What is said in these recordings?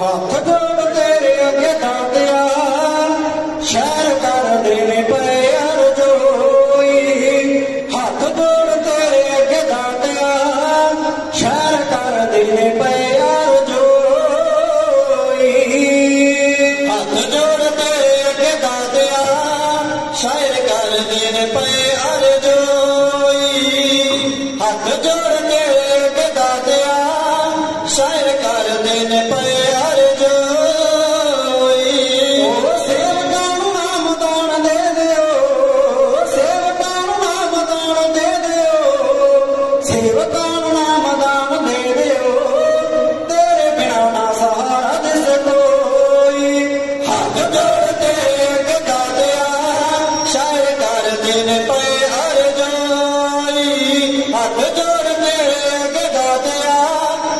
ਹੱਥ ਜੋੜ ਤੇਰੇ ਅੱਗੇ ਤਾਂ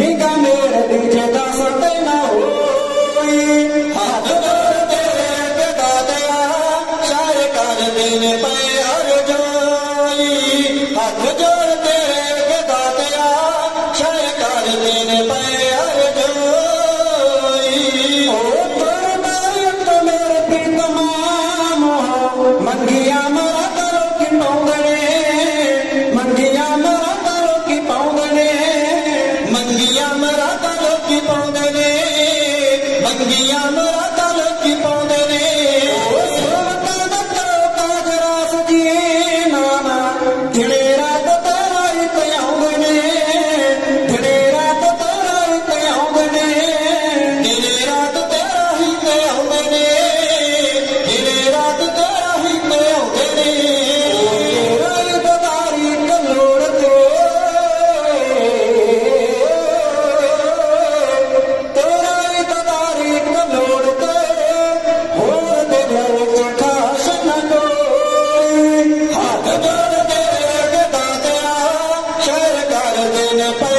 निगम llama Nana